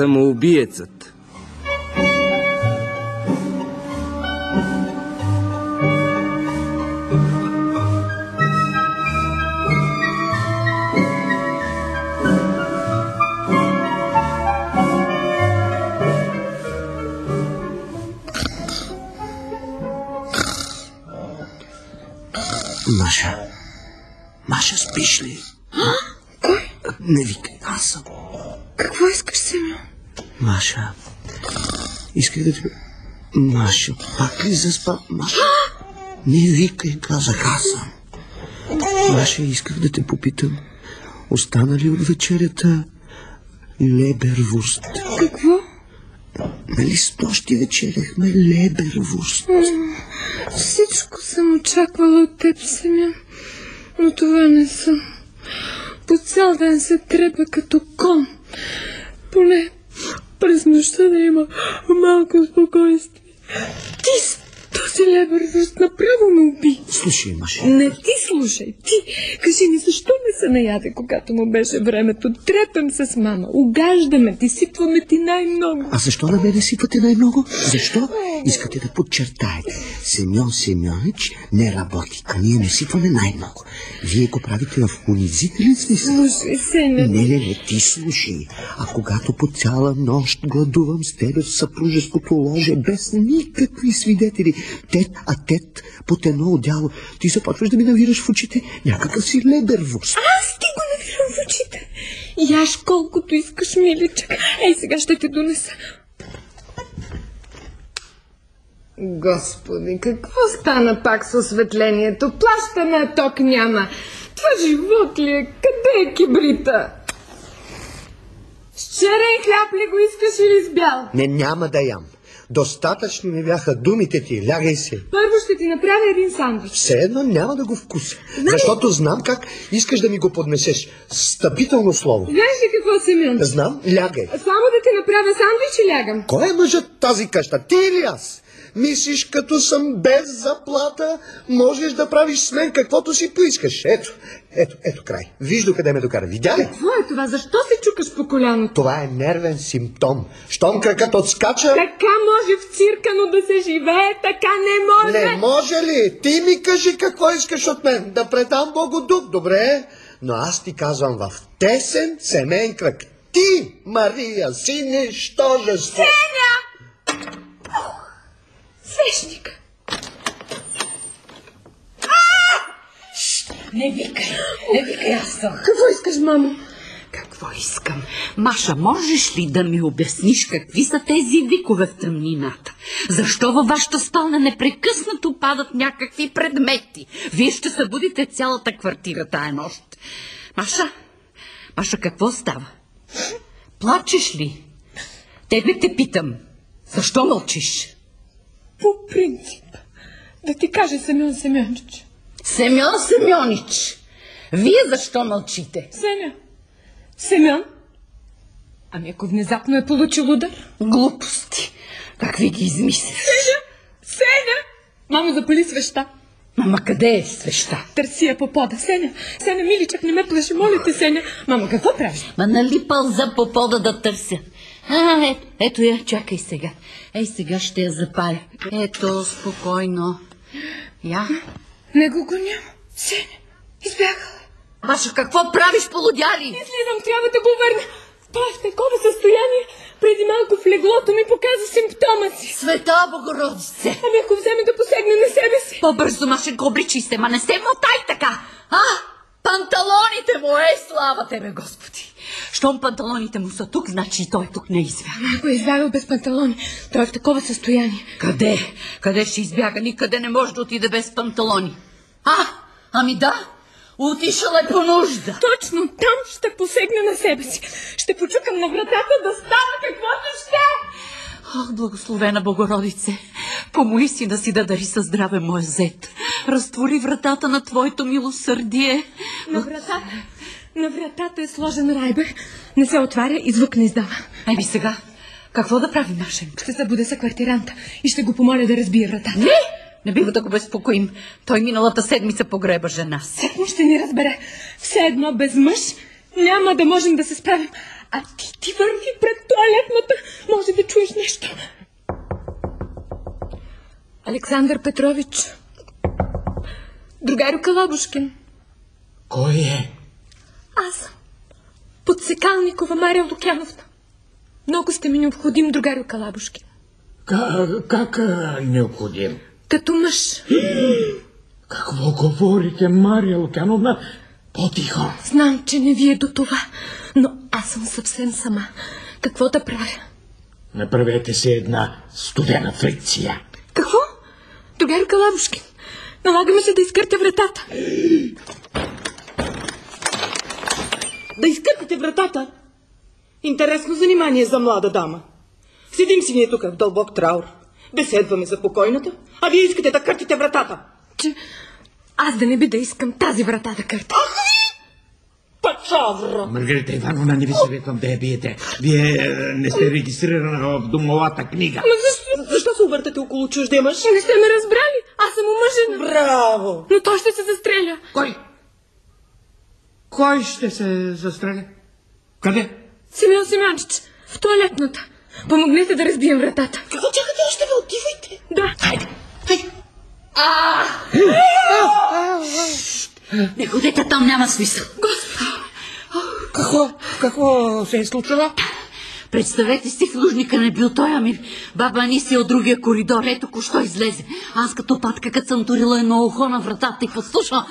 Самоубиецът Исках да ти... Маша, пак ли заспа? Маша. Не викай, казах, аз съм. Маша, исках да те попитам. Остана ли от вечерята лебервурст? Какво? Нали с нощи вечеряхме лебервурст? Всичко съм очаквала от теб, Семен. Но това не съм. По цял ден се трепа като кон. Поне през нощта да има малко спокойствие. Ти с този лебър направо ме уби. Слушай, Маша. Не ти слушай, ти. Кажи ми, защо не се наяде, когато му беше времето? Трепем се с мама, угаждаме ти, сипваме ти най-много. А защо на мене сипвате най-много? Защо? Искате да подчертаете. Семен Семенович не работи, а ние не сипваме най-много. Вие го правите в унизителен смисъл. Слушай, Сеня, Не, не, не, ти слушай. А когато по цяла нощ гладувам с тебе в съпружеското ложе, без никакви свидетели, тет, а тет, под едно отдяло, ти започваш да ми навираш в очите някакъв си лебервост. аз ти го навирам в очите. Яш колкото искаш, миличък. Ей, сега ще те донеса. Господи, какво стана пак с осветлението? Плащане на ток няма. Това живот ли е? Къде е кибрита? С черен хляб ли го искаш или с бял? Не, няма да ям. Достатъчни ми бяха думите ти, лягай се. Първо ще ти направя един сандвич. Все едно няма да го вкуся. Защото знам как искаш да ми го поднесеш. Стъпително слово. Знаеш ли какво, Семен? Знам, лягай. Само да ти направя сандвич и лягам. Кой е мъжът тази къща? Ти или аз? Мислиш, като съм без заплата, можеш да правиш с мен каквото си поискаш. Ето, ето, ето край. Виж до къде ме докара. Видя ли? Какво е това? Защо се чукаш по коляното? Това е нервен симптом. Щом кракът отскача... Така може в цирка, но да се живее, така не може. Не може ли? Ти ми кажи какво искаш от мен. Да предам Богодух, добре? Но аз ти казвам в тесен семейен кръг. Ти, Мария, си нищожество. Сеня! Свещник! Не викай, не викай, аз съм. Какво искаш, мамо? Какво искам? Маша, можеш ли да ми обясниш какви са тези викове в тъмнината? Защо във вашата спалня непрекъснато падат някакви предмети? Вие ще събудите цялата квартира тая нощ. Маша, Маша, какво става? Плачеш ли? Тебе те питам. Защо мълчиш? По принцип. Да ти каже Семен Семенчич. Семен Семенич, вие защо мълчите? Сеня. Семен? Ами ако внезапно е получил удар? Глупости. Какви ги измислиш? Сеня! Мамо, запали свеща. Мама, къде е свеща? Търси я по пода. Сеня, Сеня, миличък, не ме плаши, моля те, Сеня. Мамо, какво правиш? Ма нали пълза по пода да търся? А, ето, ето я, чакай сега. Ей, сега ще я запаля. Ето, спокойно. Я. Него го няма. Сеня, избягала. Маша, какво правиш, полудяли? Излизам, трябва да го върна. Той е в такова състояние. Преди малко в леглото ми показа симптома си. Света Богородице! Ами ако вземе да посегне на себе си. По-бързо, Машенко, обличай се, ма не се мотай така! А, панталоните му, е, слава тебе, Господи! Щом панталоните му са тук, значи и той тук не избяга. Ако е избягал без панталони, той е в такова състояние. Къде? Къде ще избяга? Никъде не може да отиде без панталони. А, ами да, отишъл е по нужда. Точно там ще посегне на себе си. Ще почукам на вратата да става каквото ще. Ах, благословена Богородице, помоли си да си да дари със здраве моя зет. Разтвори вратата на Твоето милосърдие. На вратата, на вратата е сложен райбер. Не се отваря и звук не издава. Еми сега, какво да прави Машенка? Ще събудя са квартиранта и ще го помоля да разбие вратата. Не! Не бива да го безпокоим. Той миналата седмица погреба жена си. Сетно ще ни разбере. Все едно без мъж няма да можем да се справим. А ти, ти върви пред тоалетната. Може да чуеш нещо. Александър Петрович. Другарю Калабушкин. Кой е? Аз съм. Подсекалникова Мария Лукяновна. Много сте ми необходим, другарю Калабушкин. Как, как необходим? Като мъж. Какво говорите, Мария Лукяновна? По-тихо. Знам, че не ви е до това, но аз съм съвсем сама. Какво да правя? Направете се една студена фрикция. Какво? Другарю Калабушкин. Налагаме се да изкъртя вратата. Да изкърпите вратата. Интересно занимание за млада дама. Седим си ние тук в дълбок траур. Беседваме за покойната, а вие искате да къртите вратата. Че аз да не би да искам тази врата да къртя. Пачавра! Маргарита Ивановна, не ви съветвам да я биете. Вие е, не сте регистрирана в домовата книга. Ма защо? Защо се объртате около чуждия мъж? Не сте ме разбрали. Аз съм омъжена. Браво! Но той ще се застреля. Кой? Кой ще се застреля? Къде? Семен Семенчич, в туалетната. Помогнете да разбием вратата. Какво чакате още ви? Отивайте! Да. Хайде. Не ходете там, няма смисъл. Какво? Какво се е случило? Представете си, в лужника не бил той, ами баба Анисия от другия коридор. Ето току-що излезе. Аз като патка, като съм турила едно ухо на вратата и послушала.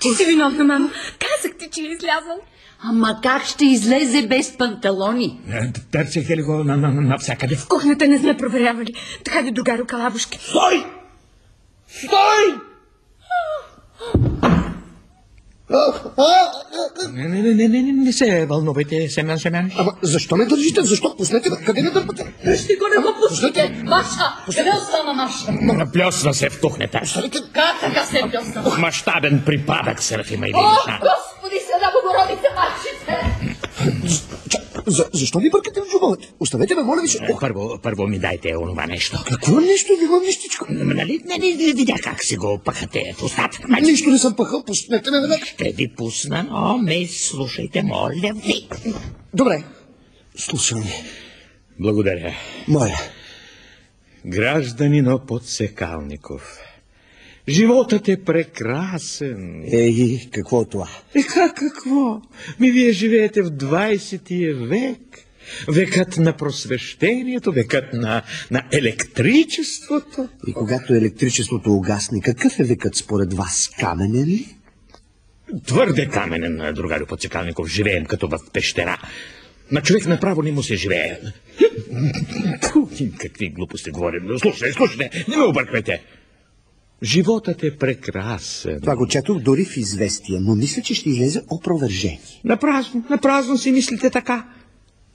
Ти си виновна, мамо. Казах ти, че е излязъл. Ама как ще излезе без панталони? Е, Търсеха ли го на, на, на, навсякъде? В кухнята не сме проверявали. Така ли, другаро Калабушки? Стой! Стой! Не, не, не, не, не, не се вълнувайте, Семен Семенович. Ама защо ме държите? Защо? Пуснете ме. Къде ме дърпате? Ще го не го пускате! Маша! Къде остана Маша? Наплесна се в кухнята. Как така се бил Мащабен припадък, Серафима О, Илинична. Господи, сега Богородица, майчице! За, защо ми бъркате в джобовете? Оставете ме, моля ви се. Е, Първо, първо ми дайте онова нещо. Какво нещо? Нямам нищичко. Нали, нали, видя как си го пъхате в устата. Нищо не съм пъхал. Пуснете ме веднага. ще ви пусна, но ме слушайте, моля ви. Добре. Слушам ви. Благодаря. Моля. Гражданино Подсекалников, животът е прекрасен. Ей, какво е това? Е, как какво? Ми вие живеете в 20 век. Векът на просвещението, векът на, на електричеството. И когато електричеството угасне, какъв е векът според вас? Каменен ли? Твърде каменен, другарю Подсекалников, живеем като в пещера. На човек направо не му се живее. Какви глупости говорим. Слушай, слушайте, не ме обърквайте. Животът е прекрасен. Това го четох дори в известия, но мисля, че ще излезе опровержение. Напразно, напразно си мислите така.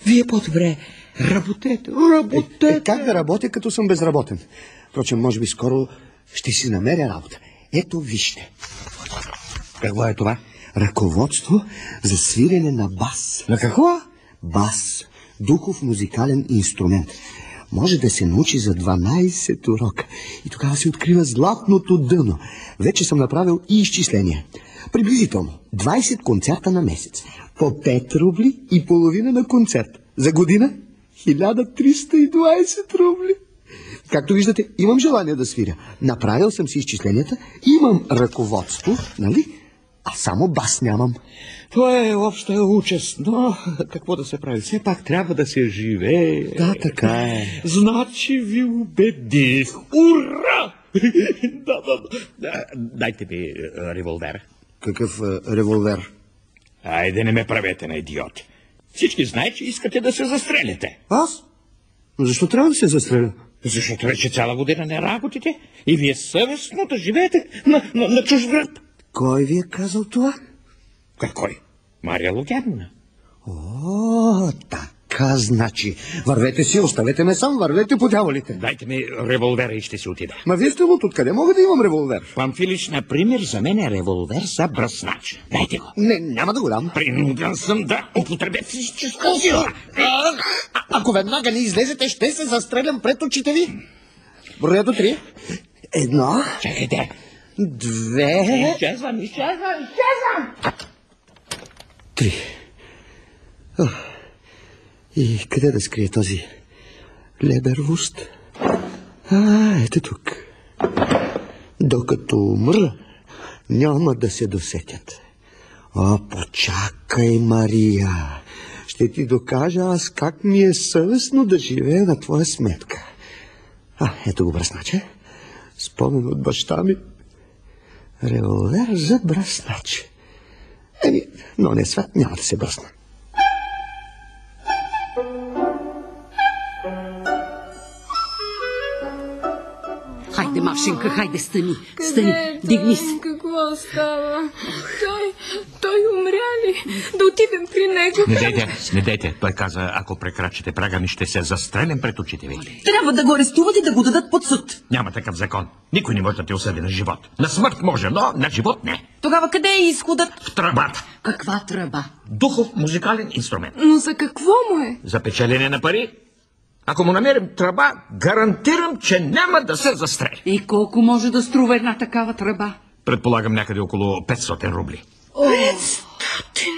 Вие по-добре работете, Е, работете. е, как да работя, като съм безработен? Впрочем, може би скоро ще си намеря работа. Ето, вижте. Какво е това? Ръководство за свирене на бас. На какво? Бас. Духов музикален инструмент. Може да се научи за 12 урока. И тогава се открива златното дъно. Вече съм направил и изчисления. Приблизително 20 концерта на месец. По 5 рубли и половина на концерт. За година 1320 рубли. Както виждате, имам желание да свиря. Направил съм си изчисленията, имам ръководство, нали? А само бас нямам. Това е обща участ, но какво да се прави? Все пак трябва да се живее. Да, така е. Значи ви убедих. Ура! да, да, да. Дайте ми е, револвер. Какъв е, револвер? Айде, не ме правете на идиот. Всички знаят, че искате да се застреляте. Аз? Защо трябва да се застреля? Защото вече цяла година не работите и вие съвестно да живеете на, на, на чуж гръб. Кой ви е казал това? Какой? Мария Лукяновна. О, така значи. Вървете си, оставете ме сам, вървете по дяволите. Дайте ми револвера и ще си отида. Ма вие сте луд, откъде мога да имам револвер? Памфилич, например, за мен е револвер за бръснач. Дайте го. Не, няма да го дам. Принуден съм да употребя физическа сила. Ако веднага не излезете, ще се застрелям пред очите ви. Броя до три. Едно, Чакайте. две, Изчезвам, изчезвам. Три. Ох, И къде да скрие този лебервуст? А, ето тук. Докато умра, няма да се досетят. О, почакай, Мария. Ще ти докажа аз как ми е съвестно да живея на твоя сметка. А, ето го бръсначе. Спомен от баща ми. Револвер за бръснач. Еми, но не свят, няма да се бръсна. Хайде, Машенка, хайде, стани. Стани, дигни се. Какво става? Той, той умря ли? Да отидем при него. Не дейте, не дейте. Той каза, ако прекрачите прага ми, ще се застрелям пред очите ви. Трябва да го арестуват и да го дадат под съд. Няма такъв закон. Никой не може да те осъди на живот. На смърт може, но на живот не. Тогава къде е изходът? В тръбата. Каква тръба? Духов музикален инструмент. Но за какво му е? За печелене на пари. Ако му намерим тръба, гарантирам, че няма да се застрели. И колко може да струва една такава тръба? Предполагам някъде около 500 рубли. Петстотин.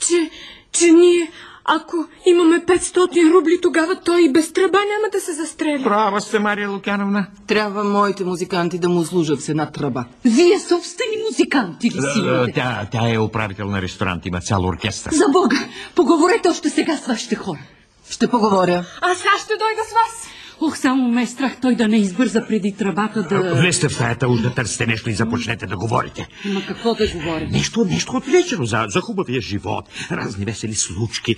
Че, че ние, ако имаме 500 рубли, тогава той и без тръба няма да се застрели. Права сте, Мария Лукяновна. Трябва моите музиканти да му служат с една тръба. Вие собствени музиканти ли си? Тя, тя е управител на ресторант, има цял оркестър. За Бога, поговорете още сега с вашите хора. Ще поговоря. Аз аз ще дойда с вас. Ох, само ме е страх той да не избърза преди тръбата да... Влезте в стаята, уж да търсите нещо и започнете да говорите. Ма какво да говорим? Нещо, нещо отвлечено за, за хубавия живот. Разни весели случки.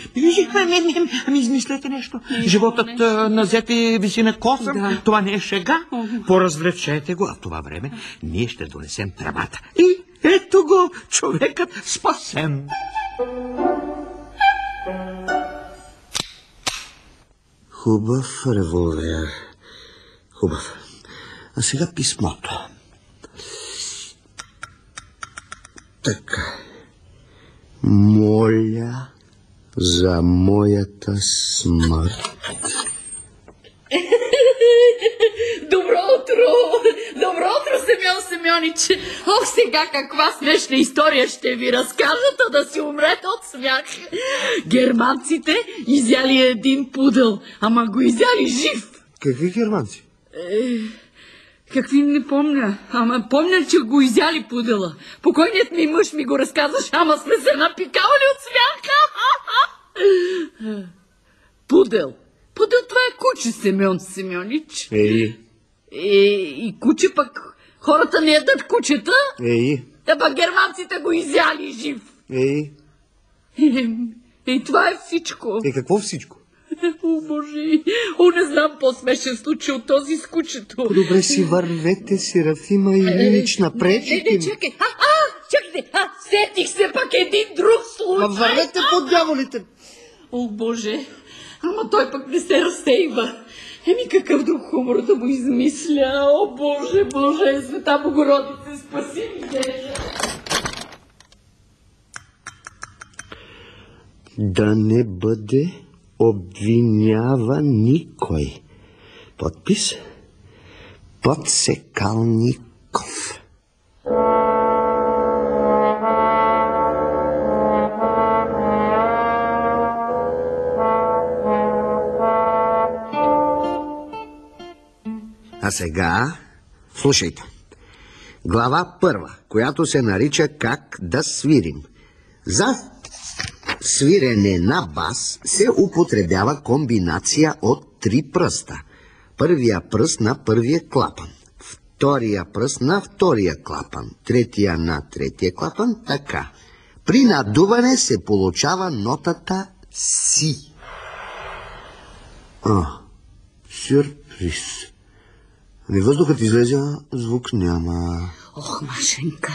Ами, измислете нещо. Животът на зете виси на косъм. Да. Това не е шега. Поразвлечете го, а в това време ние ще донесем тръбата. И ето го, човекът спасен. Хубав револвер. Хубав. А сега писмото. Така. Моля за моята смърт. Добро утро! Добро утро, Семен Семенич! Ох, сега каква смешна история ще ви разкажат, а да си умрете от смях. Германците изяли един пудъл, ама го изяли жив. Какви германци? Какви не помня, ама помня, че го изяли пудела. Покойният ми мъж ми го разказваше, ама сме се напикавали от смях. Пудел. Пудел, това е куче, Семен Семенич. Ей, И, и куче пък хората не ядат кучета, ей, а пък германците го изяли жив. ей. И това е всичко. Е, какво всичко? О, Боже, о, не знам по-смешен случай от този с кучето. Добре си вървете, Серафима и Линич, Не, напречете не, ми. чакай. А, а, чакайте. А, сетих се пак един друг случай. Ма вървете по дяволите. О, Боже, ама той пък не се разсейва. Еми какъв друг хумор да му измисля. О, Боже, Боже, света Богородице, спаси ми се. Да не бъде обвинява никой. Подпис Подсекалников. Сега слушайте. Глава първа, която се нарича Как да свирим. За свирене на бас се употребява комбинация от три пръста. Първия пръст на първия клапан, втория пръст на втория клапан, третия на третия клапан, така. При надуване се получава нотата Си. А, сюрприз. Ами въздухът излезе, а звук няма. Ох, Машенька,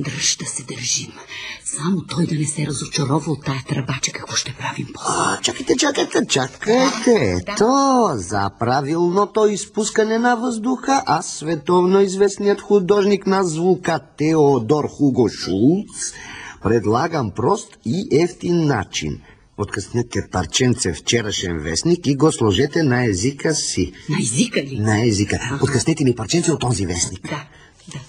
дръж да се държим. Само той да не се разочарова от тая тръбача, какво ще правим по А, чакайте, чакайте, чакайте. Ето, за правилното изпускане на въздуха, аз световно известният художник на звука Теодор Хуго Шулц предлагам прост и ефтин начин. Откъснете парченце вчерашен вестник и го сложете на езика си. На езика ли? На езика. Откъснете ми парченце от този вестник. Да, да.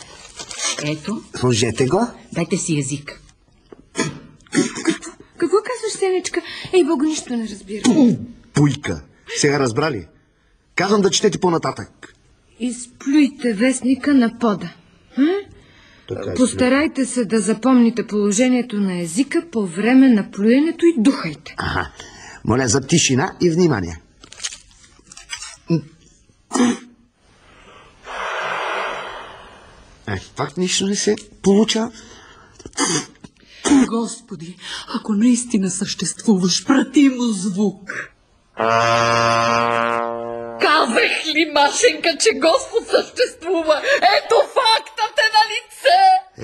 Ето, Сложете го. дайте си език. Какво казваш, Сенечка? Ей, Бого, нищо не разбира. Пу, Пуйка. Сега разбрали? Казвам да четете по-нататък. Изплюйте вестника на пода. А? Така е. Постарайте се да запомните положението на езика по време на плюенето и духайте. Ага. Моля за тишина и внимание. Е, пак нищо не се получа. Господи, ако наистина съществуваш, прати му звук. Казах ли, Машенка, че Господ съществува? Ето лице!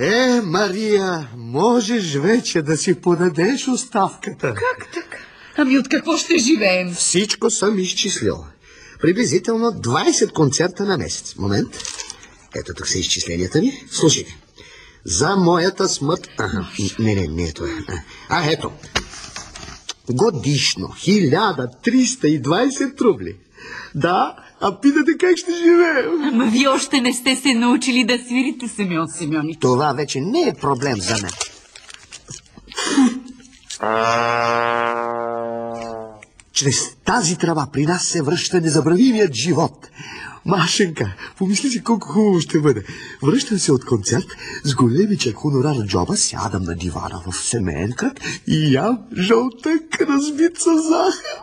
Е, Мария, можеш вече да си подадеш оставката. Как така? Ами от какво ще живеем? Всичко съм изчислил. Приблизително 20 концерта на месец. Момент. Ето тук са изчисленията ми. Слушайте. За моята смърт... Ага, не, не, не е това. А, А, ето. Годишно 1320 рубли. Да, а питате как ще живеем? Ама вие още не сте се научили да свирите, Семен Семенич. Това вече не е проблем за мен. Чрез тази трава при нас се връща незабравимият живот. Машенка, помисли си колко хубаво ще бъде. Връщам се от концерт с големичък хонорар джоба, сядам на дивана в семейен кръг и ям жълтък разбит захар.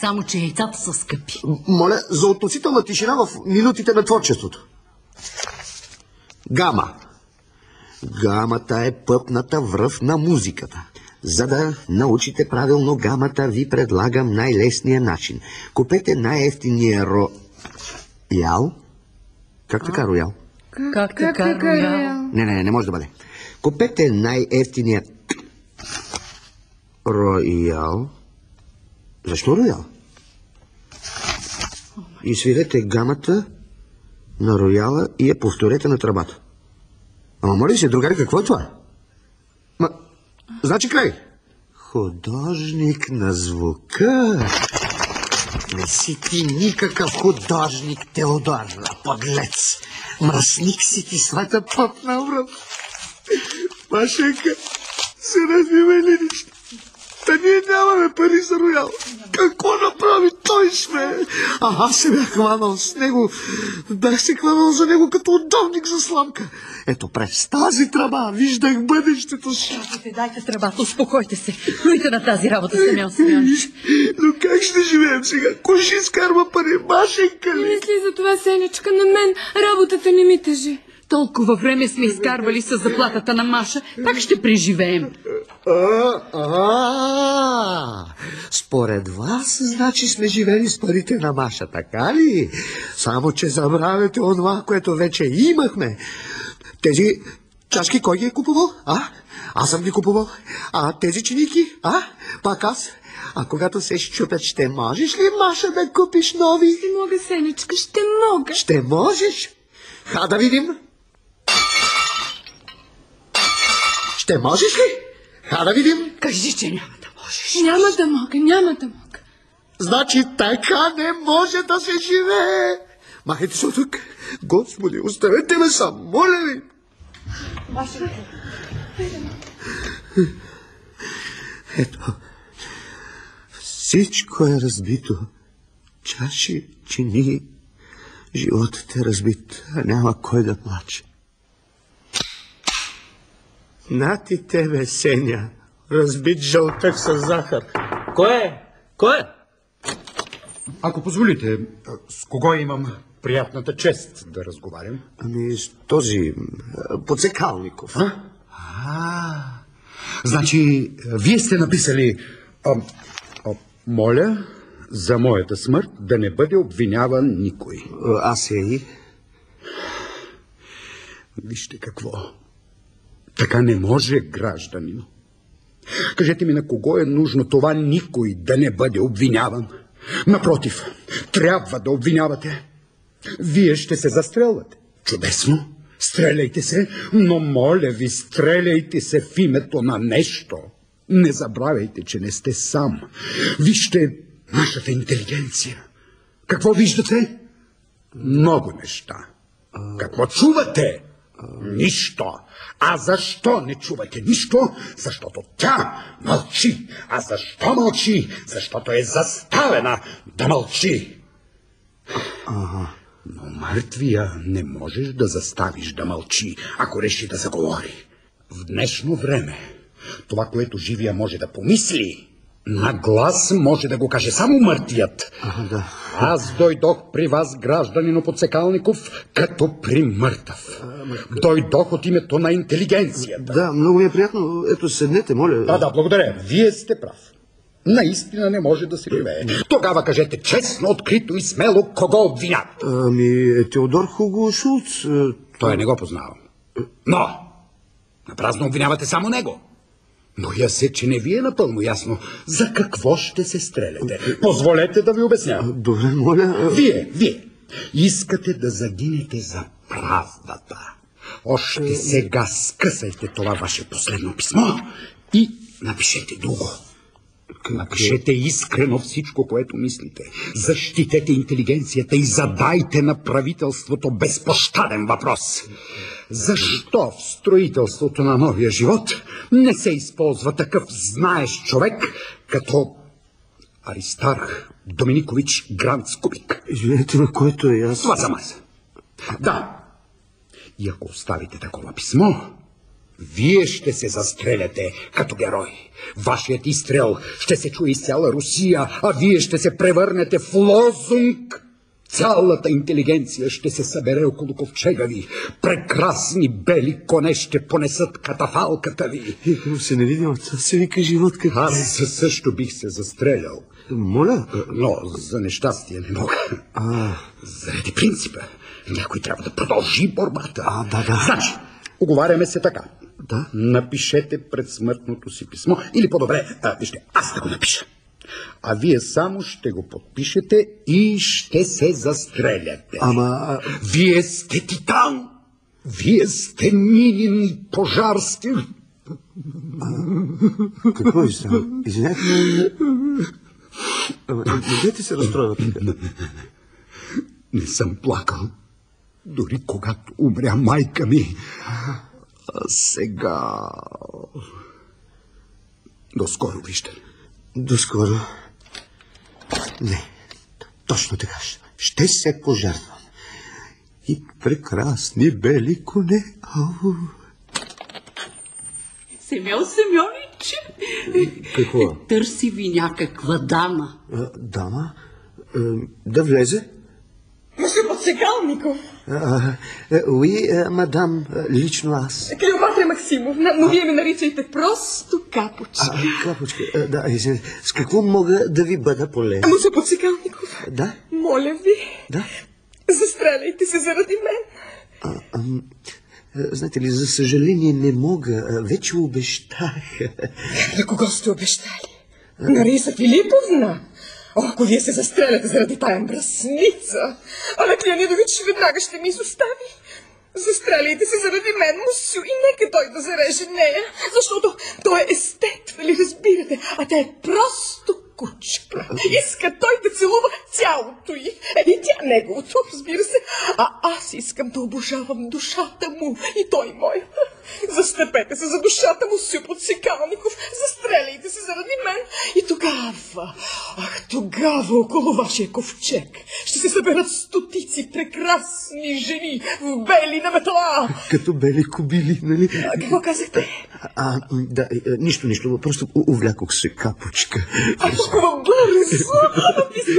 Само, че яйцата са скъпи. Моля за относителна тишина в минутите на творчеството. Гама. Гамата е пъпната връв на музиката. За да научите правилно гамата, ви предлагам най-лесния начин. Купете най-ефтиния роял. Как така роял? Как така, Роял? Не, не, не, не може да бъде. Купете най-ефтиния роял. Защо роял? И свирете гамата на рояла и я повторете на тръбата. Ама моля се, другари, какво е това? Ма, значи край. Художник на звука. Си ти никакъв художник, Теодор, подлец. Мръсник си ти свата пъпна връв. Машенка, се развива ли нищо? Та ние нямаме пари за роял. Какво направи той сме? А аз се бях хванал с него. Бях се хванал за него като удобник за сламка. Ето през тази тръба виждах бъдещето си. Дайте, дайте тръбата, успокойте се. Плюйте на тази работа, Семен Семенович. Но как ще живеем сега? Кой ще изкарва пари? Машенка ли? Мисли за това, Сенечка, на мен работата не ми тежи. Толкова време сме изкарвали с заплатата на Маша. Как ще преживеем? А, а, според вас, значи сме живели с парите на Маша, така ли? Само, че забравяте онова, което вече имахме. Тези чашки кой ги е купувал? А? Аз съм ги купувал. А тези чиники? А? Пак аз? А когато се щупят, ще можеш ли, Маша, да купиш нови? Ще мога, Сенечка, ще мога. Ще можеш? Ха да видим. Ще можеш ли? Ха да видим. Кажи, че няма да можеш. Няма да мога, няма да мога. Значи така не може да се живее. Махайте се тук. Господи, оставете ме сам, моля ви. Ето, всичко е разбито. Чаши, чини, животът е разбит, а няма кой да плаче. На ти тебе, Сеня, разбит жълтък с захар. Кой е? Кой е? Ако позволите, с кого имам приятната чест да разговарям? Ами с този а, подсекалников. А? а значи, вие сте написали... А, а, моля за моята смърт да не бъде обвиняван никой. Аз е и... Вижте какво. Така не може, гражданин. Кажете ми на кого е нужно това никой да не бъде обвиняван. Напротив, трябва да обвинявате. Вие ще се застрелвате. Чудесно. Стреляйте се, но моля ви, стреляйте се в името на нещо. Не забравяйте, че не сте сам. Вижте нашата интелигенция. Какво виждате? Много неща. Какво чувате? Нищо. А защо не чувате нищо? Защото тя мълчи. А защо мълчи? Защото е заставена да мълчи. Но мъртвия не можеш да заставиш да мълчи, ако реши да заговори. В днешно време, това, което живия може да помисли, на глас може да го каже само мъртвият. А, да. Аз дойдох при вас, гражданино Подсекалников, като при мъртъв. Дойдох от името на интелигенцията. Да, много ми е приятно. Ето, седнете, моля. Да, да, благодаря. Вие сте прав. Наистина не може да се живее. Тогава кажете честно, открито и смело, кого обвинят. Ами, е Теодор Хуго Шулц. е, Той не го познавам. Но, напразно обвинявате само него. Боя се, че не ви е напълно ясно за какво ще се стреляте. Позволете да ви обясня. Добре, моля. е, Вие, вие, искате да загинете за правдата. Още сега скъсайте това ваше последно писмо и напишете друго. Напишете искрено всичко, което мислите. Защитете интелигенцията и задайте на правителството безпощаден въпрос. Защо в строителството на новия живот не се използва такъв знаещ човек, като Аристарх Доминикович Грандскубик? Извинете, на което е аз. Това съм аз. Да. И ако оставите такова писмо, вие ще се застреляте като герой. Вашият изстрел ще се чуе из цяла Русия, а вие ще се превърнете в лозунг. Цялата интелигенция ще се събере около ковчега ви. Прекрасни бели коне ще понесат катафалката ви. Ако се не видим, това се вика живот като... Аз също бих се застрелял. Моля. Но за нещастие не мога. А, Заради принципа. Някой трябва да продължи борбата. А, да, да. Значи, оговаряме се така. Да. Напишете пред смъртното си писмо. Или по-добре, а, вижте, аз да го напиша. А вие само ще го подпишете и ще се застреляте. ама... а, Вие сте титан! Вие сте Минин и Пожарски! Какво ви става? Извинете, но... Ама, не се разстроивате. Не съм плакал, дори когато умря майка ми. А сега... До скоро виждане. Доскоро. Не, точно така. Ще се пожертвам. И прекрасни бели коне. Ау. Семен Семенович, Какво? търси ви някаква дама. А, Дама? А, Да влезе? Мъже подсекалников. А, а, Уи, а, мадам, лично аз. Клеопатра Максимовна, но вие ме наричайте просто капочка. А, капочка, да. С какво мога да ви бъда полезен? Мъже подсекалников, Да, моля ви, да. застреляйте се заради мен. А, а, знаете ли, за съжаление не мога. Вече обещах. На кого сте обещали? На Риса Филиповна? Ако вие се застреляте заради тая мръсница, а на Клеонидович веднага ще ми изостави. Застреляйте се заради мен, мусю, и нека той да зареже нея, защото той е естет, нали разбирате, а тя е просто кучка. Иска той да целува цялото й. Е, и тя неговото, разбира се. А аз искам да обожавам душата му и той мой. Застъпете се за душата му, Сю Подсекалников. Застреляйте се заради мен. И тогава, ах, тогава около вашия ковчег ще се съберат стотици прекрасни жени в бели на метала. Като бели кобили, нали? А, какво казахте? А, да, е, нищо, нищо. Просто увлякох се капочка. А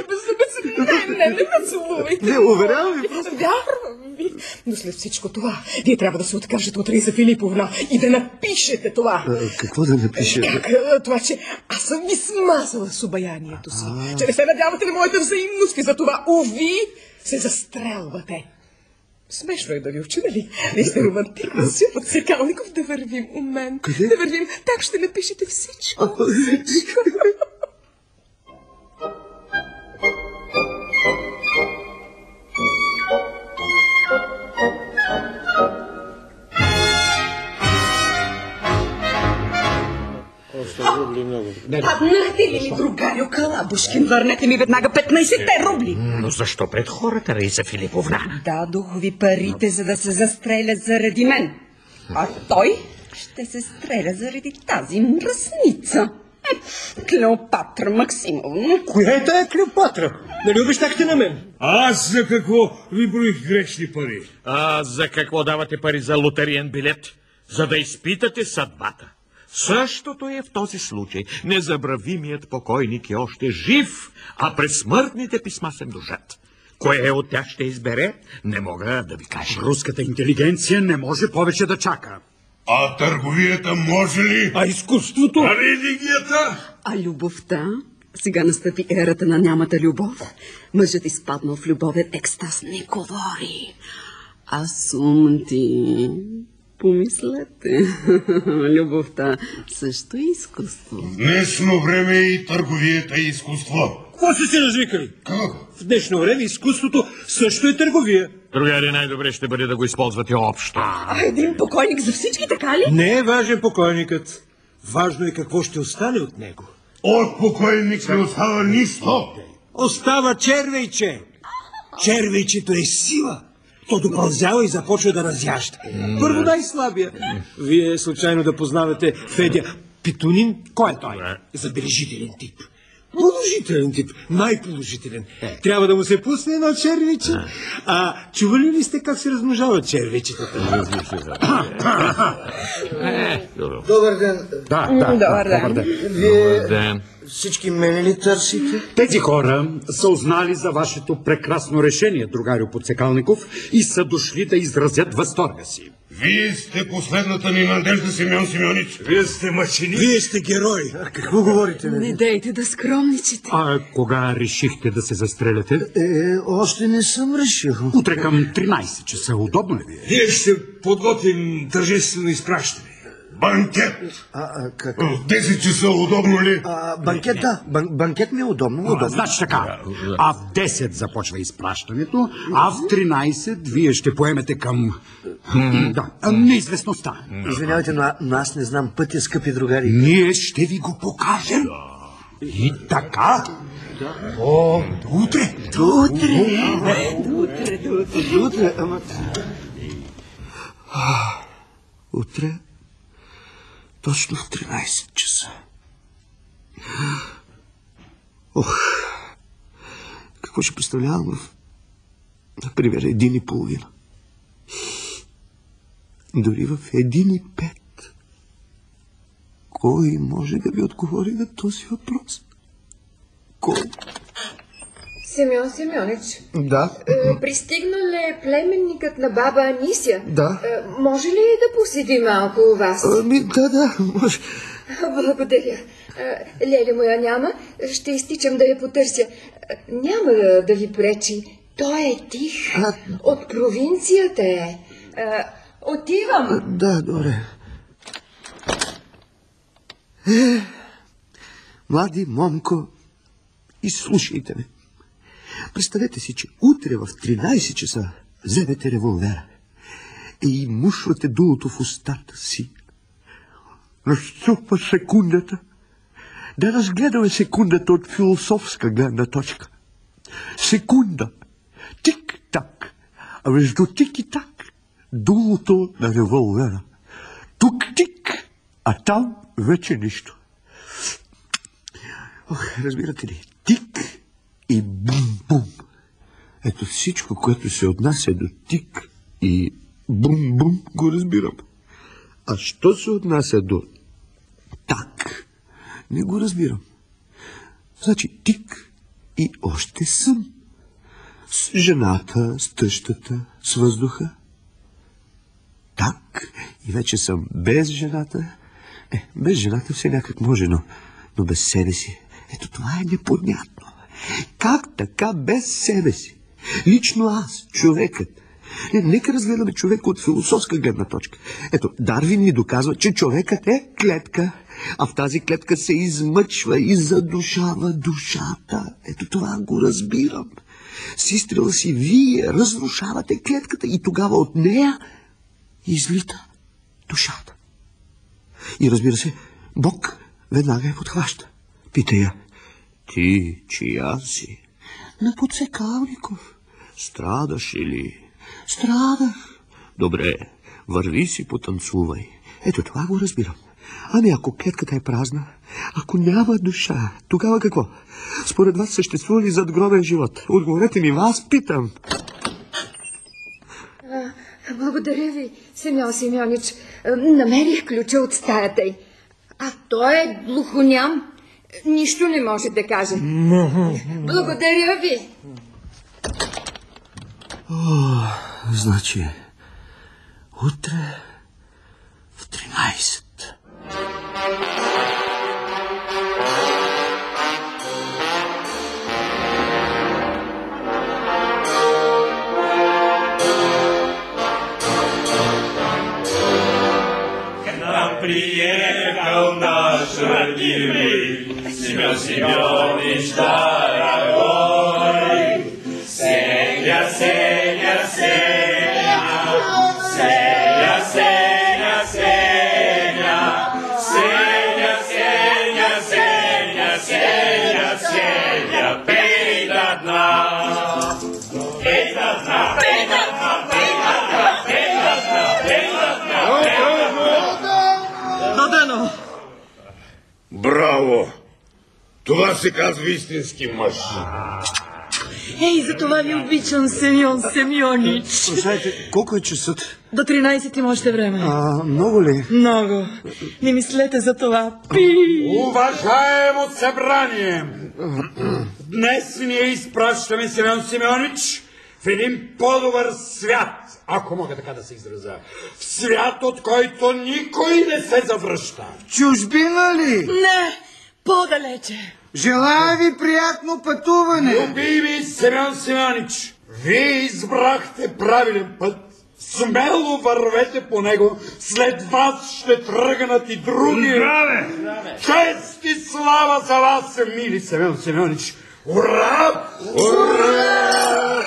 да се ме Не, не, не ме целувайте. Не, уверявам ви, просто. Вярвам ви. Но след всичко това, вие трябва да се откажете от Риса Филиповна и да напишете това. А, какво да напиша? Как, а, това, че аз съм ви смазала с обаянието си. Че не се надявате на моята взаимност и за това, уви, се застрелвате. Смешно е да ви учи, нали? Вие сте романтик, от Секалников да вървим у мен. Къде? Да вървим. Так ще напишете всичко. Всичко. Паднахте ли ми, другарю Калабушкин? Върнете ми веднага 15-те рубли. Но защо пред хората, Раиса Филиповна? Дадох ви парите, за да се застрелят заради мен. А той ще се стреля заради тази мръсница. Е, Клеопатра Максимовна. Коя е тая Клеопатра? Нали обещахте на мен? Аз за какво ви броих грешни пари? А за какво давате пари за лотариен билет? За да изпитате съдбата. Същото е в този случай. Незабравимият покойник е още жив, а пресмъртните писма се множат. Кое от тях ще избере, не мога да ви кажа. Руската интелигенция не може повече да чака. А търговията може ли? А изкуството? А религията? А любовта? Сега настъпи ерата на нямата любов. Мъжът изпаднал в любовен екстаз не говори. А сумти... Помислете. Любовта също е изкуство. В днешно време и търговията е изкуство. Какво сте се развикали? Как? В днешно време изкуството също е търговия. Другари, най-добре ще бъде да го използвате общо. А един покойник за всички, така ли? Не е важен покойникът. Важно е какво ще остане от него. От покойник не остава нищо. Остава червейче. Червейчето е сила. То допълзява и започва да разяжда. Първо най-слабия. Вие случайно да познавате Федя Питунин. Кой е той? Забележителен тип. Положителен тип, най-положителен. Трябва да му се пусне едно червиче. А чували ли сте как се размножават червичетата? Добър ден. Да, да. Добър ден. Вие Ден. всички мене ли търсите? Тези хора са узнали за вашето прекрасно решение, другарю Подсекалников, и са дошли да изразят възторга си. Вие сте последната ни надежда, Симеон Симеонич. Вие сте мъчени. Вие сте герой. Какво говорите? бе? Не дейте да скромничите. А кога решихте да се застреляте? Е, още не съм решил. Утре към 13 часа. Удобно ли ви е? Ние ще подготвим тържествено изпращане. Банкет. А, а, как? В 10 часа удобно ли? А, банкет, да. Бан, банкет ми е удобно. А, удобно. значи така. А в 10 започва изпращането, а в 13 вие ще поемете към... Да, а, неизвестността. Извинявайте, но, а- но аз не знам пътя, скъпи другари. Ние ще ви го покажем. И така. О, до утре. Утре, ама... А, Утре, точно в 13 часа. Ох, какво ще представлявам в, например, един и половина? Дори в един и пет. Кой може да ми отговори на този въпрос? Кой? Семен Семенович, Да, е, пристигнал е племенникът на баба Анисия. Да. Е, Може ли да поседи малко у вас? ами, да, да, може. Благодаря. Е, Леля моя няма. Ще изтичам да я потърся. Няма да, да ви пречи. Той е тих. А- От провинцията е. Е, Отивам. Да, добре. Е, млади момко, изслушайте ме. Представете си, че утре в 13 часа вземете револвера и мушвате дулото в устата си. Наступва секундата. Да разгледаме секундата от философска гледна точка. Секунда. Тик-так. А между тик и так дулото на револвера. Тук тик, а там вече нищо. Ох, разбирате ли, тик и бум-бум. Ето всичко, което се отнася до тик и бум-бум, го разбирам. А що се отнася до так, не го разбирам. Значи тик и още съм. С жената, с тъщата, с въздуха. Так, и вече съм без жената. Е, без жената все някак може, но, но без себе си. Ето това е непонятно. Как така без себе си? Лично аз, човекът. Не, нека разгледаме човека от философска гледна точка. Ето, Дарвин ни доказва, че човекът е клетка, а в тази клетка се измъчва и задушава душата. Ето това го разбирам. С си вие разрушавате клетката и тогава от нея излита душата. И разбира се, Бог веднага я подхваща. Пита я, ти чия си? На подсекалников. Страдаш ли? Страдах. Добре, върви си, потанцувай. Ето това го разбирам. Ами ако клетката е празна, ако няма душа, тогава какво? Според вас съществува ли задгробен живот? Отговорете ми, аз питам. Благодаря ви, Семен Семенич. Намерих ключа от стаята й. А той е глухоням. Нищо не може да каже. Благодаря ви. Значи, утре в 13. Родимый Семен Семенович дорогой. Сеня, Сеня, Сеня, Сеня, Сеня, Сеня, Сеня, Сеня, Сеня, Сеня, Сеня, пей до дна. Пей до дна, пей до дна, пей до дна, пей до дна, Това се казва истински мъж. Ей, за това ви обичам, Семен Семенич. Слушайте, колко е часът? До 13 има още време. А, много ли? Много. Не мислете за това. Пи! Уважаемо събрание, днес ние изпращаме Семен Семенович в един по-добър свят, ако мога така да се изразя. В свят, от който никой не се завръща. Чужбина ли? Не, по-далече. Желая ви приятно пътуване. Любими Семен Семенович, вие избрахте правилен път. Смело вървете по него, след вас ще тръгнат и други. Здраве! Чест и слава за вас, мили Семен Семенович! Ура! Ура!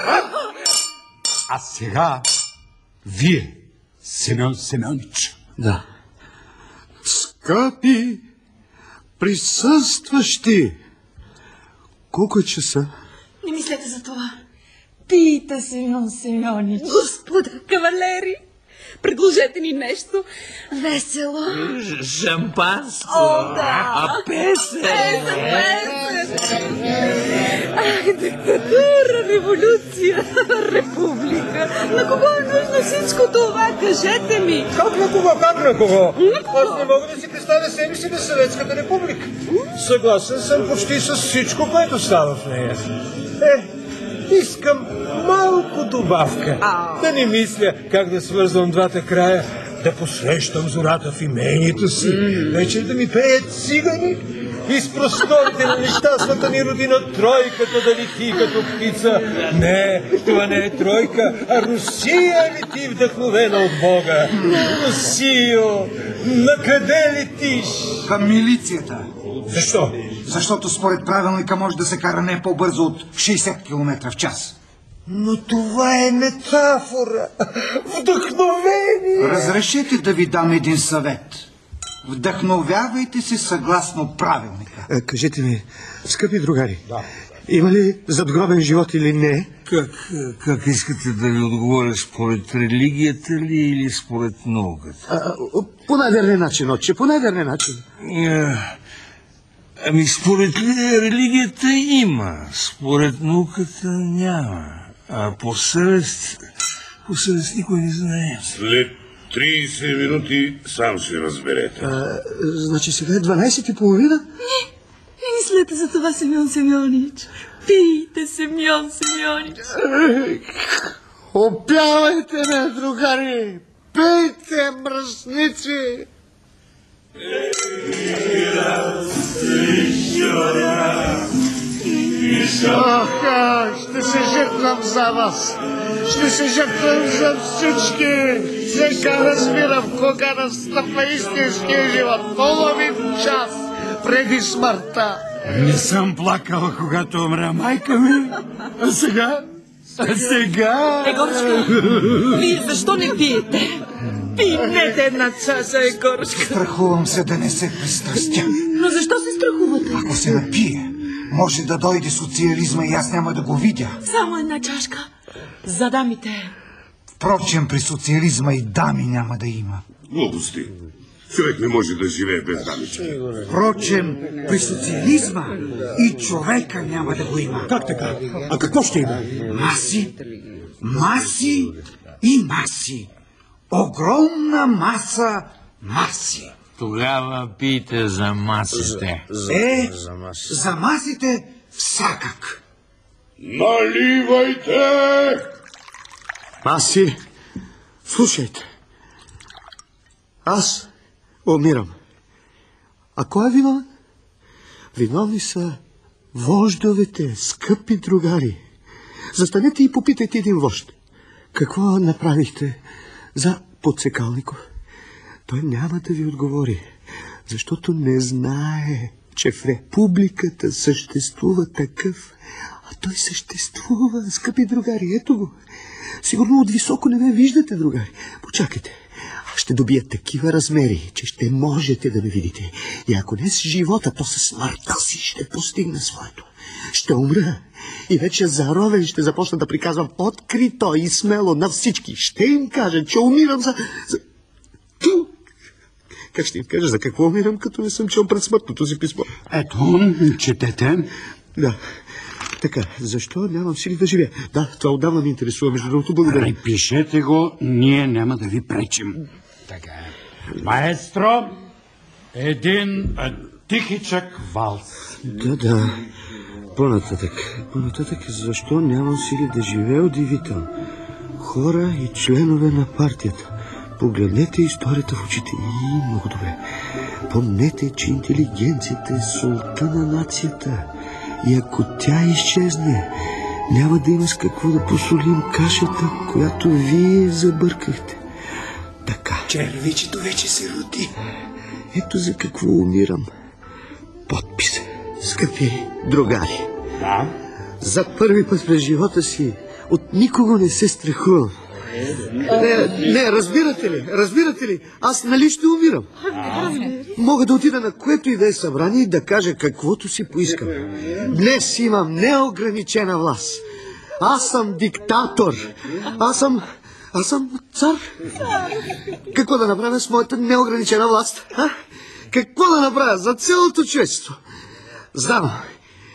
А сега, вие, Семен Семенович, Да. Скъпи присъстващи, колко е часа? Не мислете за това. Пийте, Семен Семенич. Господа, кавалери, предложете ни нещо весело. Шампанско. О, да. А песен. Ах, диктатура, революция, република. На кого е нужно всичко това? Кажете ми. Как на кого, как на кого? Аз не мога да си представя себе си на Съветската република. Съгласен съм почти с всичко, което става в нея. Е, искам малко добавка. Да не мисля как да свързвам двата края, да посрещам зората в имението си, вече да ми пеят цигани и с просторите на нещастната ни родина тройката да лети като птица. Не, това не е тройка, а Русия лети вдъхновена от Бога. Русио, на къде летиш? Към милицията. Защо? Защото според правилника може да се кара не по-бързо от 60 км в час. Но това е метафора. Вдъхновение. Разрешете да ви дам един съвет. Вдъхновявайте се съгласно правилника. Е, кажете ми, скъпи другари, да. има ли задгробен живот или не? Как, как искате да ви отговоря според религията ли или според науката? А, а, по най-верния начин, отче, по най-верния начин. А, Ами според ли- религията има, според науката няма. А по съвест, по съвест никой не знае. След 30 минути сам ще разберете. А, значи сега е 12 и половина? Не мислете за това, Семен Семенич. Пийте, Семен Семенич. Опявайте ме, другари! Пейте, мръсници! Ах, ще се жертвам за вас. Ще се жертвам за всички. Сега разбирам кога настъпва истинския живот. Половин час преди смъртта. Не съм плакал, когато умря майка ми. А сега? А сега? Егорчка, вие защо не пиете? Пинете една чаша, Егорушка. Страхувам се да не се пристрастя. Но защо се страхувате? Ако се напие, може да дойде социализма и аз няма да го видя. Само една чашка. За дамите. Впрочем, при социализма и дами няма да има. Глупости. Човек не може да живее без дамички. Впрочем, при социализма и човека няма да го има. Как така? А какво ще има? Маси, маси и маси. Огромна маса маси. Тогава пийте за масите. Е, за масите всякак. Наливайте! Маси, слушайте. Аз умирам. А кой е виновен? Виновни са вождовете, скъпи другари. Застанете и попитайте един вожд. Какво направихте за подсекалников? Той няма да ви отговори, защото не знае, че в републиката съществува такъв, а той съществува, скъпи другари, ето го. Сигурно от високо не ме виждате, другари. Почакайте. Ще добия такива размери, че ще можете да ме видите. И ако не с живота, то със смъртта си ще постигна своето. Ще умра. И вече заровен ще започна да приказвам открито и смело на всички. Ще им кажа, че умирам за... за... Ту! Как ще им кажа за какво умирам, като не съм чел пред смъртното си писмо? Ето, четете. Да. Така, защо нямам сили да живея? Да, това отдавна ми интересува, между другото, благодаря. Припишете го, ние няма да ви пречим. Така е. Маестро, един тихичък валс. Да, да. По-нататък. По-нататък, защо нямам сили да живея удивително? Хора и членове на партията. Погледнете историята в очите и много добре. Помнете, че интелигенцията е солта на нацията. И ако тя изчезне, няма да има с какво да посолим кашата, която вие забъркахте. Така. Червичето вече се роди. Ето за какво умирам. Подпис. Скъпи другари. Да? За първи път през живота си от никого не се страхувам. Не, не, разбирате ли? Разбирате ли? Аз нали ще умирам? Мога да отида на което и да е събрание и да кажа каквото си поискам. Днес имам неограничена власт. Аз съм диктатор. Аз съм... Аз съм цар. Какво да направя с моята неограничена власт? А? Какво да направя за цялото човечество? Знам.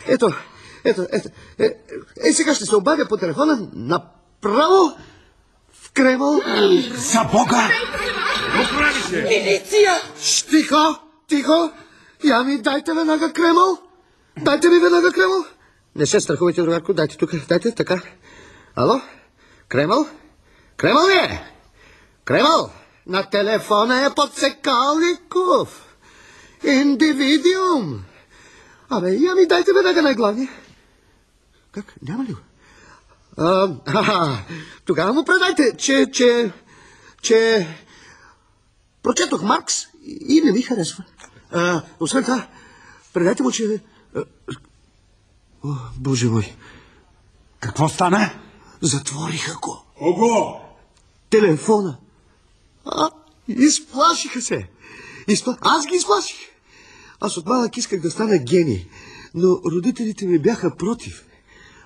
Ето, ето, ето. Е, е, сега ще се обадя по телефона направо в Кремъл. За Бога! Милиция! Ш, Тихо, тихо. Я ми дайте веднага Кремъл. Дайте ми веднага Кремъл. Не се страхувайте, другарко. Дайте тук. Дайте така. Ало? Кремъл? Кремъл ли е? Кремъл? На телефона е подсекалников. Индивидиум. Абе, я ми дайте веднага най-главния. Как? Няма ли го? А, а, тогава му предайте, че, че, че прочетох Маркс и не ми харесва. А, освен това, предайте му, че... О, Боже мой, Какво стана? затвориха го. Кого? Телефона. А, изплашиха се. Изпла... Аз ги изплаших. Аз от малък исках да стана гений, но родителите ми бяха против.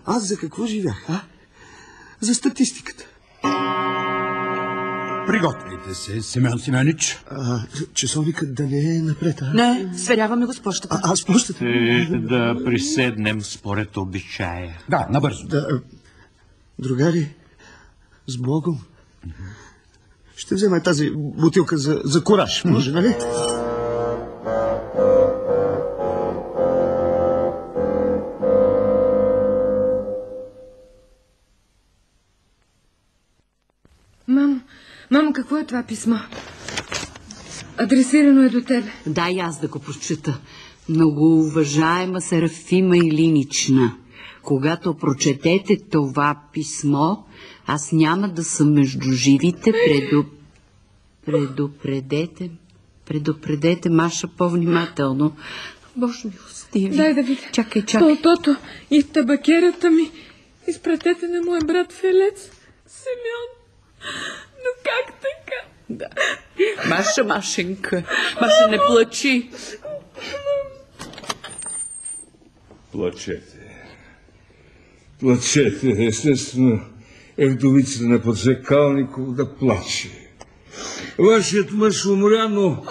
Аз за какво живях, а? За статистиката. Приготвяйте се, Семен Семенич. А, часовникът да не е напред, а? Не, сверяваме го с почтата. А, аз почтата. Е, да приседнем според обичая. Да, набързо. Да, а, другари, с Богом. Ще взема тази бутилка за, за кораж, може, нали? Какво е това писмо? Адресирано е до тебе. Дай аз да го прочита. Много уважаема Серафима Илинична, когато прочетете това писмо, аз няма да съм между живите, предо... предупредете, предупредете Маша по-внимателно. Боже милостиви. Дай да видя. Чакай, чакай. Тотото и табакерата ми. Изпратете на моя брат Фелец. Семен. Но как така? Да. Маша, Машенка, Маша, не плачи. Плачете. Плачете. Естествено, е вдовицата на подзекалников да плаче. Вашият мъж умря, но,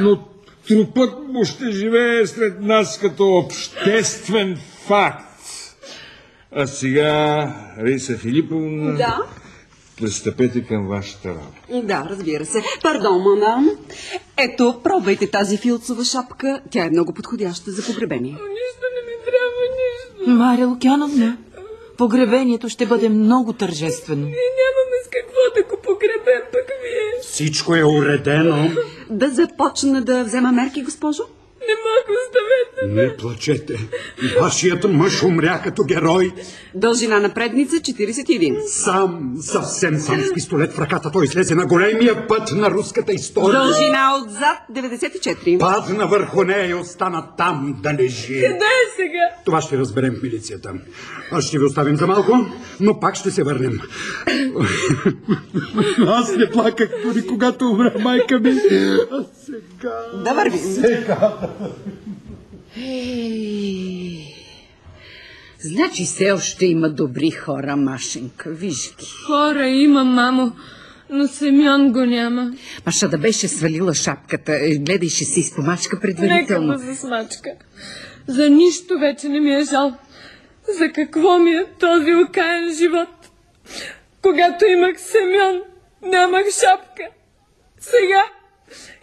но трупът му ще живее сред нас като обществен факт. А сега, Риса Филиповна, Да. Пристъпете към вашата работа. Да, разбира се. Пардон, мадам. Ето, пробвайте тази филцова шапка. Тя е много подходяща за погребение. Нищо не ми трябва, нищо. Мария Лукяновна, погребението ще бъде много тържествено. Ние нямаме с какво да го погребем, пък вие. Всичко е уредено. Да започна да взема мерки, госпожо? Не мога, оставете ме. Не плачете. Вашият мъж умря като герой. Дължина на предница 41. Сам, съвсем сам с пистолет в ръката, той излезе на големия път на руската история. Дължина отзад 94. Падна върху нея и остана там да лежи. Къде е сега? Това ще разберем в милицията. Аз ще ви оставим за малко, но пак ще се върнем. Аз не плаках дори когато умря майка ми. А сега... Да вървим. Сега... Ей, Значи все още има добри хора, Машенка. Виж ги. Хора има, мамо, но Семен го няма. Маша да беше свалила шапката, е, гледайше си с помачка Нека предварително. ме засмачка. За нищо вече не ми е жал. За какво ми е този окаян живот? Когато имах Семен, нямах шапка. Сега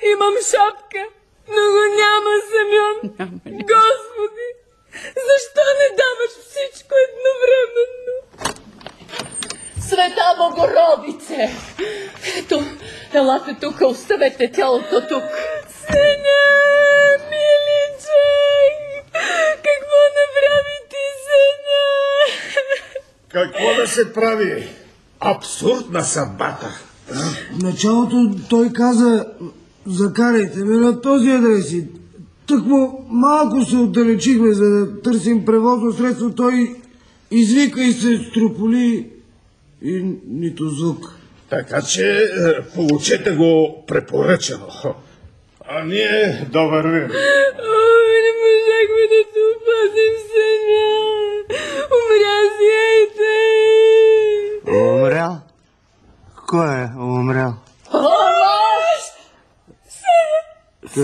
имам шапка, но го няма Семен. Господи, защо не даваш всичко едновременно? Света Богородице! Ето, елате тук, оставете тялото тук. Сеня, миличък, какво направи ти, Сеня? Какво да се прави? Абсурд на съдбата. В началото той каза, закарайте ме на този адрес и тъкмо малко се отдалечихме, за да търсим превозно средство. Той извика и се строполи и нито звук. Така че е, получете го препоръчано. А ние да вървим. Ой, не можахме да те опазим, Сеня. Умря си, ей те. Умрял? Кой е умрял?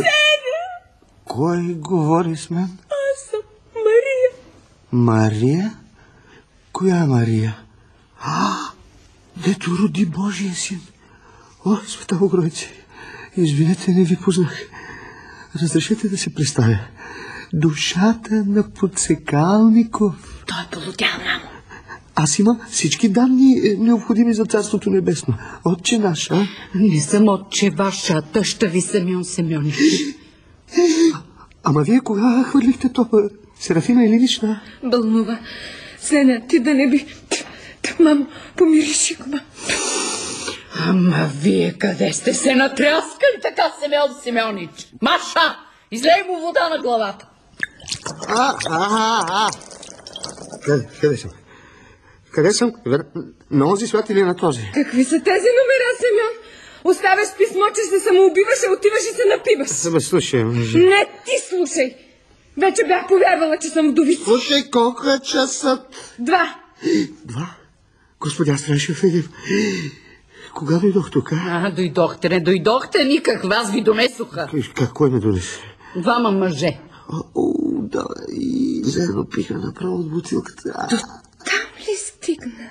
Сеня, Кой говори с мен? аз съм Мария. Мария? Коя Мария? А, дето роди Божия син. О, света Богородице, извинете, не ви познах. Разрешете да се представя. Душата на подсекалников. Той е полудял, мамо. Аз имам всички данни е, необходими за Царството Небесно. Отче наш, а? Не съм отче ваша, тъща ви Семен Семенич. Ама вие кога хвърлихте топа? Серафина или лична? Бълнува. Сеня, ти да не би... Мамо, помириши го, мамо. Ама вие къде сте се натряскали така, Семен Семенич? Маша, излей му вода на главата. А, а, а, а. Къде, къде съм? Къде съм? На онзи свят или на този? Какви са тези номера, Семен? Оставяш писмо, че се самоубиваш, а отиваш и се напиваш. Събе, слушай, мъже. Не ти слушай. Вече бях повярвала, че съм вдовица. Слушай, колко е часът? Два. Два. Господи, аз трябваше да видим. Кога дойдох тук? а? А, дойдохте, не дойдохте никак, вас ви донесоха. Какво ме донесе? Двама мъже. О, да, и заедно пиха направо от бутилката. А, Там ли стигна?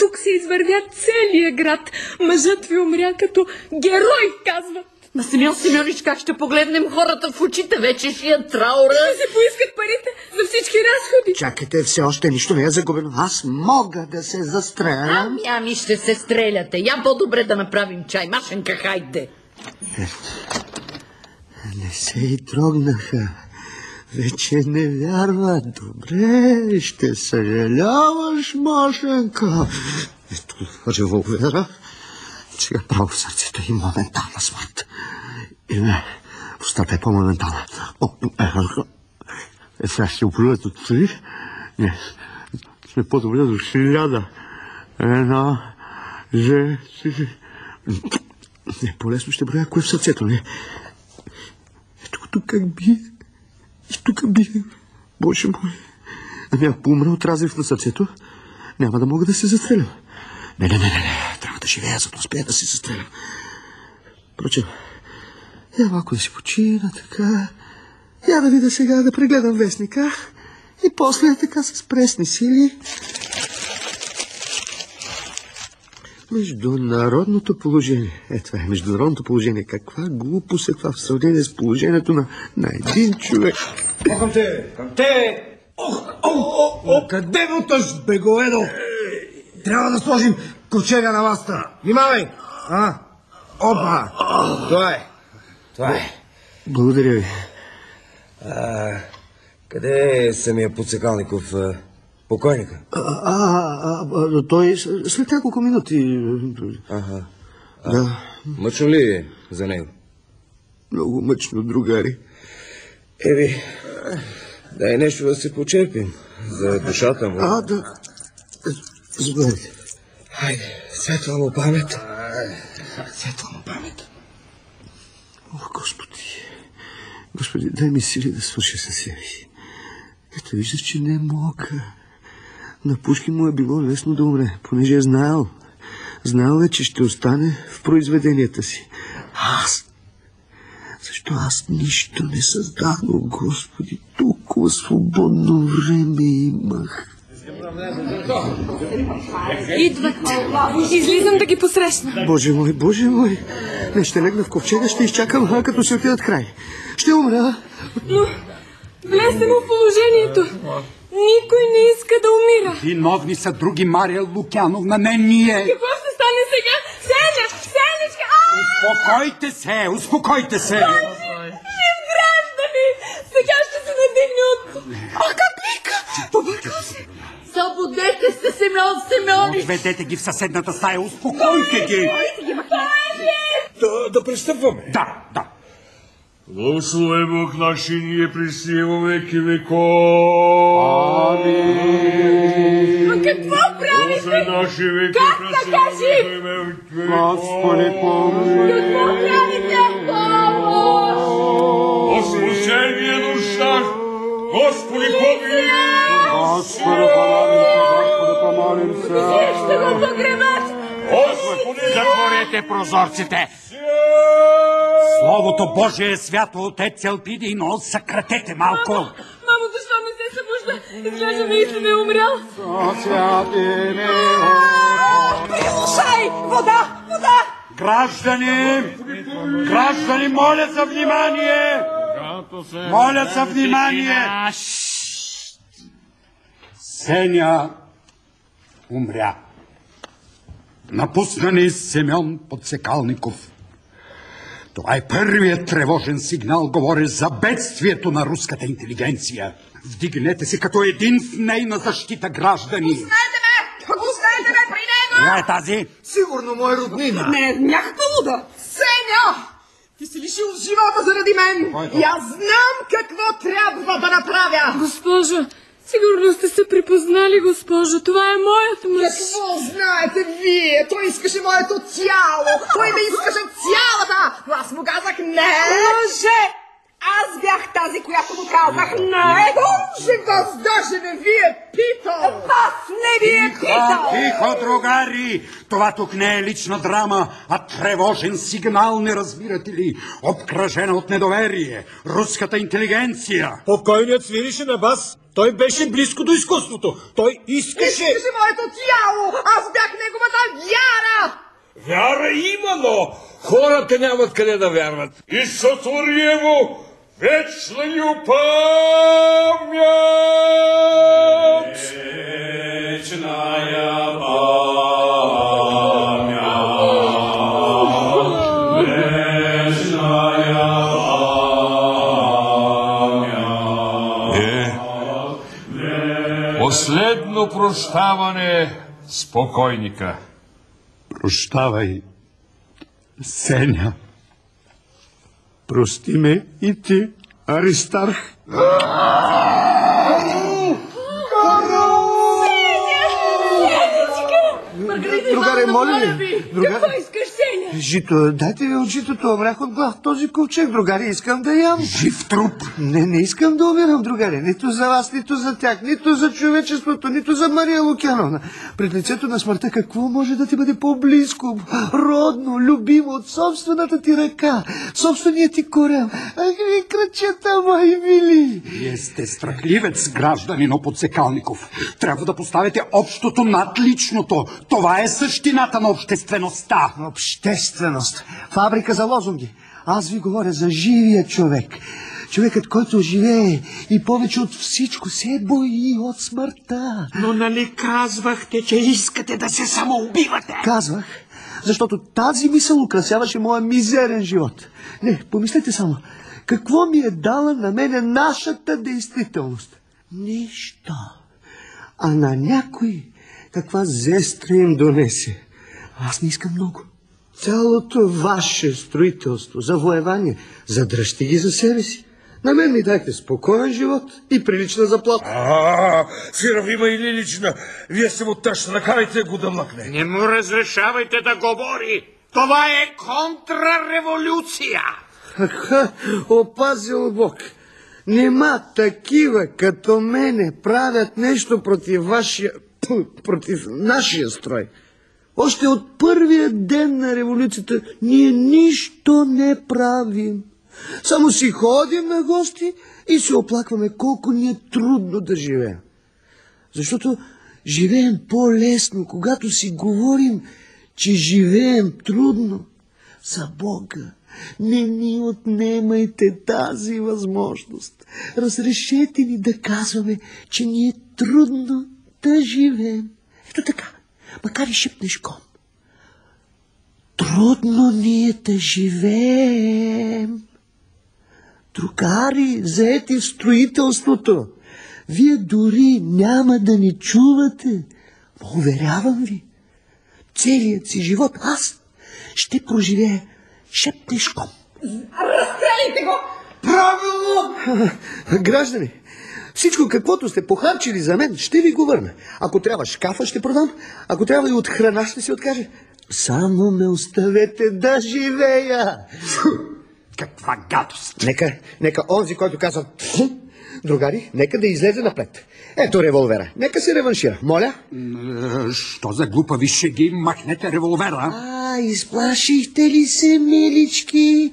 Тук се извървя целия град. Мъжът ви умря като герой, казват. На Семен Семенич как ще погледнем хората в очите? Вече ще е траура. Да си поискат парите за всички разходи. Чакайте, все още нищо не е загубено. Аз мога да се застрелям. Ами, ами ще се стреляте. Я по-добре да направим чай. Машенка, хайде. Не се и трогнаха. Вече не вярват. Добре, ще съжаляваш, Машенка. Ето, револвера. Сега право в сърцето и моментална смърт. И не, е по-моментална. О, е, е, сега ще оплюят от три. Не, сме по-добре до хиляда. Една, две, три. Не, по-лесно ще броя кое в сърцето, не. Ето тук как бие. И тук бие. Боже мой. Ами ако умра от разрив на сърцето, няма да мога да се застрелям. Не, не, не, не, не. Трябва да живея, за да успея да се застрелям. Впрочем, я малко да си почина, така. Я да видя сега да прегледам вестника. И после така с пресни сили. Международното положение. Е, това е международното положение. Каква глупост е това в сравнение с положението на, на един човек. О, към те! Към те! Ох, о, о, о, къде му тъж, беговедо? Трябва да сложим кочега на ласта. Внимавай! А? Опа! Това е. Това е. Благодаря ви. А, къде е самия подсекалников а, покойника? А, а, а, а, той след няколко минути. Ага. Да, Мъчно ли е за него? много мъчно, другари. Еви, дай нещо да се почерпим за душата му. А, да. Заповядайте. Хайде, светла му памет. Светла му памет. О, Господи. Господи, дай ми сили да свърша със себе си. Ето виждаш, че не мога. На Пушкин му е било лесно да умре, понеже е знаел. Знаел е, че ще остане в произведенията си. Аз. Защо аз нищо не създадох, Господи? Толкова свободно време имах. Идват. Излизам да ги посрещна. Боже мой, боже мой. Не ще легна в ковчега, ще изчакам, а като се отидат край. Ще умра. Но влезте му в положението. Никой не иска да умира. Виновни са други Мария Лукяновна, не ние. Какво ще стане сега? Сеня! Сенечка! А! Успокойте се, успокойте се. Жив граждани! Сега ще се надигне от... Ака пика! Събудете се, Симеон Симеонич! Отведете ги в съседната стая, успокойте ги. Да, да пристъпваме. Да, да. Благослови Бог наши, ние присиваме веки веков. Ма какво правите? Господи наши веки Как така жив? Господи, помилуй. Какво правите? Освобождение душа! Господи, помилуй! Господи, помолим се, Господи, помолим се. Вие ще го погребат! Господи, Затворете прозорците. Словото Божие е свято, отец Елпиди, но съкратете малко. Мамо, защо не се събужда? Изглежда наистина е умрял. Слушай! Вода! Вода! Граждани! Граждани, моля за внимание! Моля за внимание! Сеня умря. Напусна ни Семен Подсекалников. Това е първият тревожен сигнал, говори за бедствието на руската интелигенция. Вдигнете се като един в нейна защита, граждани. Пуснете ме! Пуснете ме при него! Коя е тази? Сигурно мой роднина. Не, някаква луда. Сеня! Ти си лишил от живота заради мен! И аз знам какво трябва да направя! Госпожо, сигурно сте се припознали, госпожо. Това е моят мъж. Какво знаете вие? Той искаше моето тяло! Той ме искаше цялата! Но аз му казах не! Лъже! Аз бях тази, която му казах не. Боже, въздържа ме вие, питал! Аз не ви е питал. Тихо, другари! Това тук не е лична драма, а тревожен сигнал, не разбирате ли? Обкръжена от недоверие. Руската интелигенция. Покойният свирише на бас. Той беше близко до изкуството. Той искаше... Искаше моето тяло! Аз бях неговата вяра! Вяра има, но хората нямат къде да вярват. И сътвори му вечна ни памят! Вечная Е, Последно прощаване с покойника. Прощавай, Сеня. Прости ме и ти, Аристарх. Маргарита Другаре, Ивановна, моля ви, другаре. Какво искаш? Жито, дайте ми от житото, умрях от глад. Този ковчег, другари, искам да ям. Жив труп. Не, не искам да умирам, другари. Нито за вас, нито за тях, нито за човечеството, нито за Мария Лукяновна. Пред лицето на смъртта какво може да ти бъде по-близко, родно, любимо от собствената ти ръка, собственият ти корем. Ах ви, кръчета, мои мили! Вие сте страхливец, гражданино Подсекалников. Трябва да поставите общото над личното. Това е същината на обществеността. Общественост. Фабрика за лозунги. Аз ви говоря за живия човек. Човекът, който живее и повече от всичко се бои от смъртта. Но нали казвахте, че искате да се самоубивате? Казвах, защото тази мисъл украсяваше моя мизерен живот. Не, помислете само, какво ми е дала на мене нашата действителност? Нищо. А на някой каква зестра им донесе. Аз не искам много. Цялото ваше строителство, завоевание, задръжте ги за себе си. На мен ми дайте спокоен живот и прилична заплата. А, Серафима и Лилична, вие сте му тъща, накарайте го да млъкне. Не му разрешавайте да говори. Това е контрреволюция. Аха, опазил Бог. Нема такива като мене правят нещо против вашия, против нашия строй. Още от първия ден на революцията ние нищо не правим. Само си ходим на гости и се оплакваме колко ни е трудно да живеем. Защото живеем по-лесно, когато си говорим, че живеем трудно. За Бога, не ни отнемайте тази възможност. Разрешете ни да казваме, че ни е трудно да живеем. Ето така, макар и шепнешком. Трудно ни е да живеем. Другари, заети в строителството, вие дори няма да ни чувате. Но уверявам ви, целият си живот аз ще проживея шептешком. Разстрелите го! Правилно! Граждани, всичко каквото сте похарчили за мен, ще ви го върна. Ако трябва шкафа, ще продам. Ако трябва и от храна, ще се откаже. Само ме оставете да живея. Каква гадост! Нека, нека онзи, който казва другари, нека да излезе напред. Ето револвера. Нека се реваншира. Моля. Що за глупави шеги? Махнете револвера. А, изплашихте ли се, милички?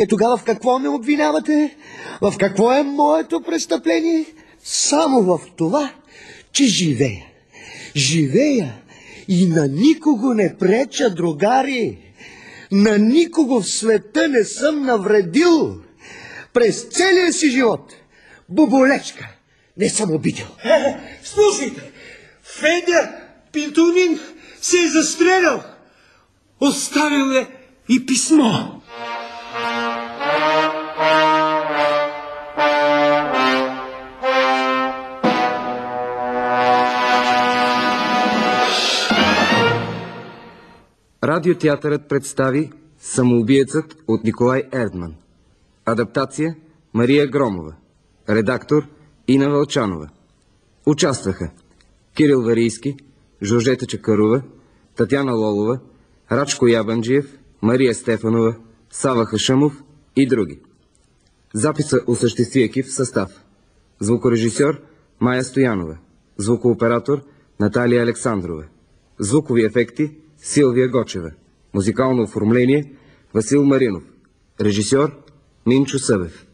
Е тогава в какво ме обвинявате? В какво е моето престъпление? Само в това, че живея. Живея и на никого не преча, другари. На никого в света не съм навредил. През целия си живот. Боболечка не съм обидел. Е, слушайте, Федя Пинтунин се е застрелял. Оставил е и писмо. Радиотеатърът представи Самоубиецът от Николай Ердман. Адаптация Мария Громова. Редактор Ина Вълчанова. Участваха Кирил Варийски, Жоржета Чакарова, Татяна Лолова, Рачко Ябанджиев, Мария Стефанова, Сава Хашамов и други. Записа осъществи екип в състав. Звукорежисьор Майя Стоянова. Звукооператор Наталия Александрова. Звукови ефекти Силвия Гочева. Музикално оформление Васил Маринов. Режисьор Минчо Събев.